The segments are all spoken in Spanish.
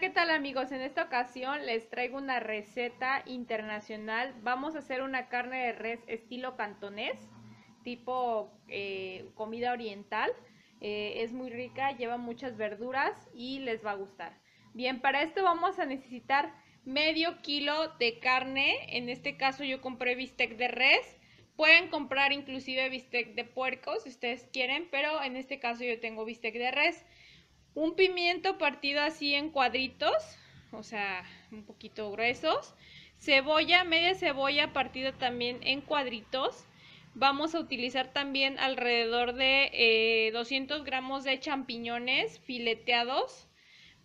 ¿qué tal amigos? En esta ocasión les traigo una receta internacional. Vamos a hacer una carne de res estilo cantonés, tipo eh, comida oriental. Eh, es muy rica, lleva muchas verduras y les va a gustar. Bien, para esto vamos a necesitar medio kilo de carne. En este caso yo compré bistec de res. Pueden comprar inclusive bistec de puerco si ustedes quieren, pero en este caso yo tengo bistec de res. Un pimiento partido así en cuadritos, o sea, un poquito gruesos. Cebolla, media cebolla partida también en cuadritos. Vamos a utilizar también alrededor de 200 eh, gramos de champiñones fileteados.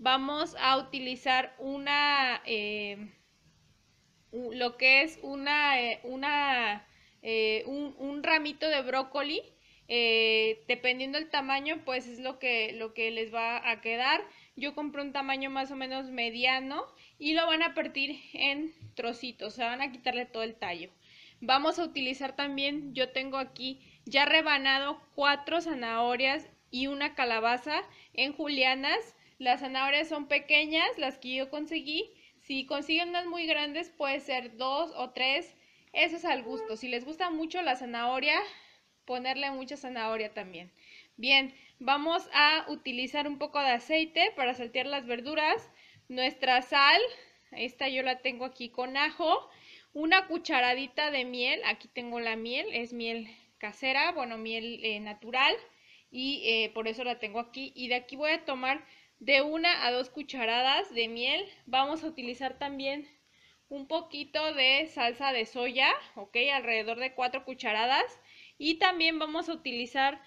Vamos a utilizar una, eh, lo que es una, eh, eh, un, ramito de brócoli. Eh, dependiendo del tamaño, pues es lo que, lo que les va a quedar. Yo compré un tamaño más o menos mediano y lo van a partir en trocitos, o sea, van a quitarle todo el tallo. Vamos a utilizar también, yo tengo aquí ya rebanado cuatro zanahorias y una calabaza en julianas. Las zanahorias son pequeñas, las que yo conseguí. Si consiguen unas muy grandes, puede ser dos o tres eso es al gusto. Si les gusta mucho la zanahoria, ponerle mucha zanahoria también. Bien, vamos a utilizar un poco de aceite para saltear las verduras. Nuestra sal, esta yo la tengo aquí con ajo. Una cucharadita de miel, aquí tengo la miel, es miel casera, bueno, miel eh, natural. Y eh, por eso la tengo aquí. Y de aquí voy a tomar de una a dos cucharadas de miel. Vamos a utilizar también un poquito de salsa de soya, ok, alrededor de 4 cucharadas. Y también vamos a utilizar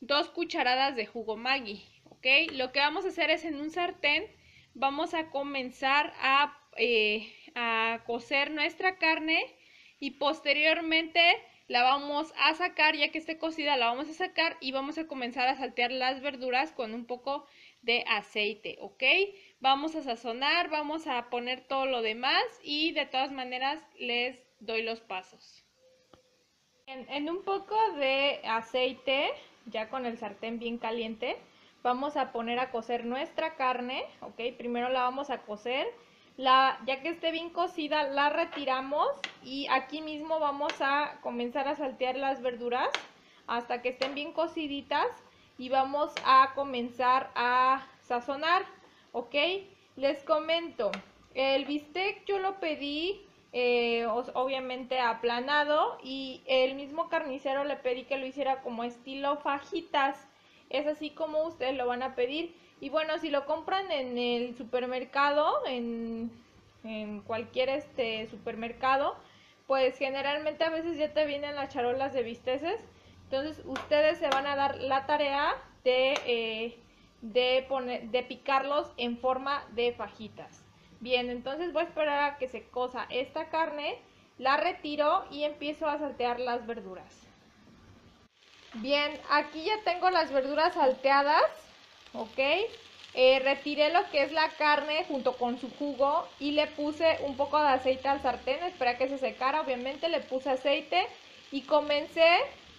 dos cucharadas de jugo Maggi, ok. Lo que vamos a hacer es en un sartén, vamos a comenzar a, eh, a cocer nuestra carne y posteriormente la vamos a sacar, ya que esté cocida, la vamos a sacar y vamos a comenzar a saltear las verduras con un poco de aceite, ¿ok? Vamos a sazonar, vamos a poner todo lo demás y de todas maneras les doy los pasos. En, un poco de aceite, ya con el sartén bien caliente, vamos a poner a cocer nuestra carne, ¿ok? Primero la vamos a cocer. La, ya que esté bien cocida, la retiramos y aquí mismo vamos a comenzar a saltear las verduras hasta que estén bien cociditas y vamos a comenzar a sazonar. ¿ok? Les comento, el bistec yo lo pedí eh, obviamente aplanado y el mismo carnicero le pedí que lo hiciera como estilo fajitas. Es así como ustedes lo van a pedir. Y bueno, si lo compran en el supermercado, en, en cualquier este supermercado, pues generalmente a veces ya te vienen las charolas de bisteces. Entonces ustedes se van a dar la tarea de eh, de, poner, de picarlos en forma de fajitas. Bien, entonces voy a esperar a que se cosa esta carne, la retiro y empiezo a saltear las verduras. Bien, aquí ya tengo las verduras salteadas, ¿ok? Eh, retiré lo que es la carne junto con su jugo y le puse un poco de aceite al sartén, esperé a que se secara, obviamente le puse aceite y comencé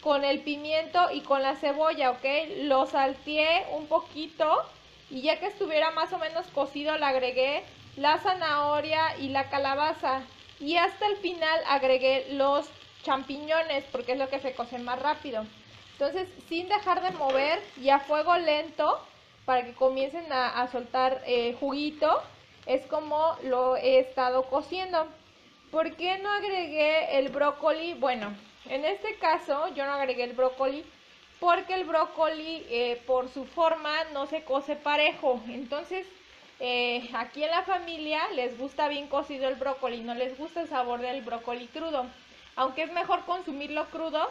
con el pimiento y con la cebolla, ¿ok? Lo salteé un poquito y ya que estuviera más o menos cocido le agregué la zanahoria y la calabaza y hasta el final agregué los champiñones porque es lo que se cose más rápido. Entonces, sin dejar de mover y a fuego lento para que comiencen a, soltar eh, juguito, es como lo he estado cociendo. ¿Por qué no agregué el brócoli? Bueno, en este caso yo no agregué el brócoli porque el brócoli eh, por su forma no se cose parejo. Entonces eh, aquí en la familia les gusta bien cocido el brócoli, no les gusta el sabor del brócoli crudo. Aunque es mejor consumirlo crudo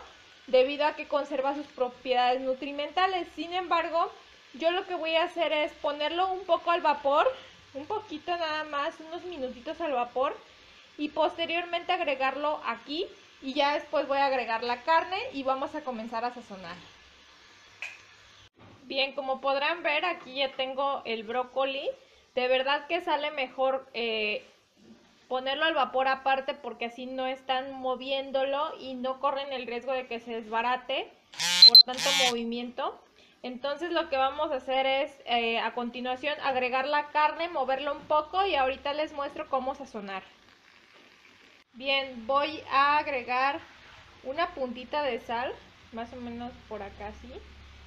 debido a que conserva sus propiedades nutrimentales. Sin embargo, yo lo que voy a hacer es ponerlo un poco al vapor, un poquito nada más, unos minutitos al vapor y posteriormente agregarlo aquí y ya después voy a agregar la carne y vamos a comenzar a sazonar. Bien, como podrán ver aquí ya tengo el brócoli. De verdad que sale mejor eh, ponerlo al vapor aparte porque así no están moviéndolo y no corren el riesgo de que se desbarate por tanto movimiento. Entonces lo que vamos a hacer es eh, a continuación agregar la carne, moverlo un poco y ahorita les muestro cómo sazonar. Bien, voy a agregar una puntita de sal, más o menos por acá así.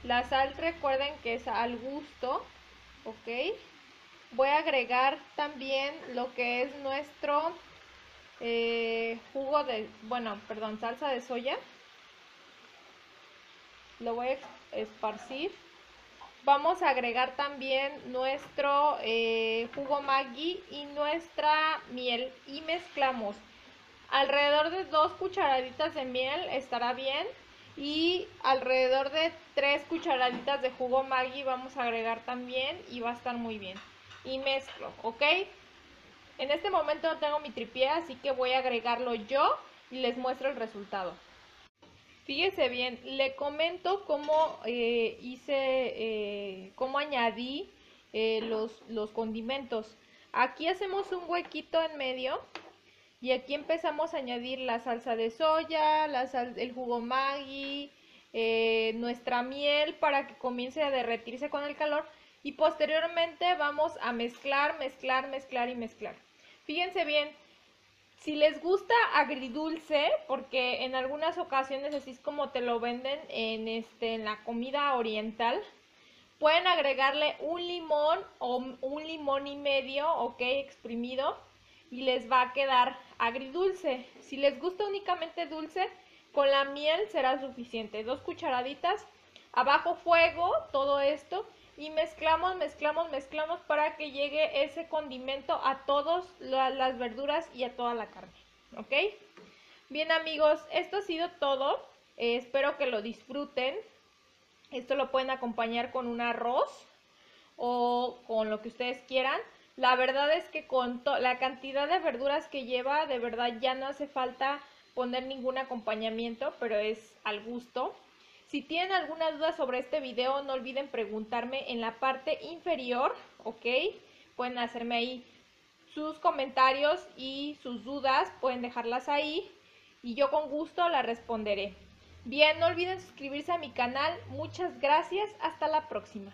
La sal recuerden que es al gusto, ¿ok? Voy a agregar también lo que es nuestro eh, jugo de, bueno, perdón, salsa de soya. Lo voy a esparcir. Vamos a agregar también nuestro eh, jugo Maggi y nuestra miel y mezclamos. Alrededor de dos cucharaditas de miel estará bien y alrededor de tres cucharaditas de jugo Maggi vamos a agregar también y va a estar muy bien. Y mezclo, ¿ok? En este momento no tengo mi tripié, así que voy a agregarlo yo y les muestro el resultado. Fíjese bien, le comento cómo eh, hice, eh, cómo añadí eh, los, los condimentos. Aquí hacemos un huequito en medio y aquí empezamos a añadir la salsa de soya, la el jugo Maggi, nuestra miel para que comience a derretirse con el calor y posteriormente vamos a mezclar, mezclar, mezclar y mezclar. Fíjense bien, si les gusta agridulce, porque en algunas ocasiones así es como te lo venden en, este, en la comida oriental, pueden agregarle un limón o un limón y medio, ok, exprimido, y les va a quedar agridulce. Si les gusta únicamente dulce, con la miel será suficiente. Dos cucharaditas a bajo fuego, todo esto, y mezclamos, mezclamos, mezclamos para que llegue ese condimento a todas las verduras y a toda la carne, ¿ok? Bien amigos, esto ha sido todo, eh, espero que lo disfruten, esto lo pueden acompañar con un arroz o con lo que ustedes quieran. La verdad es que con la cantidad de verduras que lleva, de verdad ya no hace falta poner ningún acompañamiento, pero es al gusto. Si tienen alguna duda sobre este video, no olviden preguntarme en la parte inferior, ¿ok? Pueden hacerme ahí sus comentarios y sus dudas, pueden dejarlas ahí y yo con gusto las responderé. Bien, no olviden suscribirse a mi canal. Muchas gracias. Hasta la próxima.